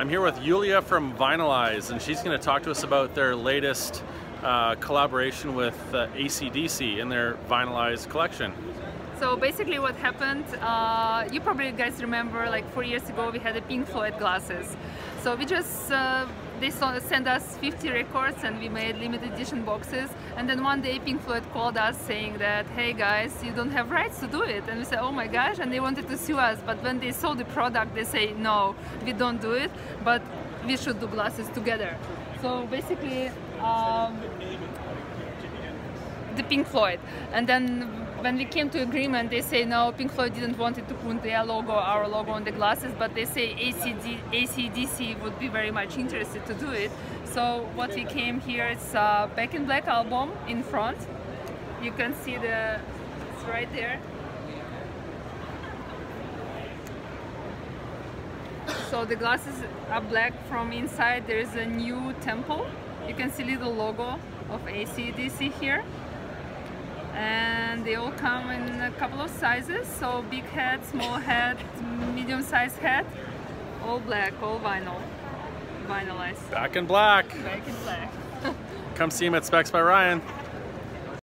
I'm here with Yulia from Vinylize, and she's going to talk to us about their latest uh, collaboration with uh, ACDC in their Vinylize collection. So basically what happened, uh, you probably guys remember like four years ago we had the Pink Floyd glasses. So we just, uh, they sent us 50 records and we made limited edition boxes. And then one day Pink Floyd called us saying that, hey guys, you don't have rights to do it. And we said, oh my gosh, and they wanted to sue us. But when they saw the product, they say, no, we don't do it, but we should do glasses together. So basically, um, the Pink Floyd. And then when we came to agreement, they say no, Pink Floyd didn't want it to put their logo, our logo on the glasses, but they say ACD, ACDC would be very much interested to do it. So what we came here is a Back in Black album in front. You can see the, it's right there. So the glasses are black from inside. There is a new temple. You can see little logo of ACDC here and they all come in a couple of sizes. So big head small head medium sized head. All black all vinyl. Vinylized back in black. Back in black. Come see him at SPEX by ryan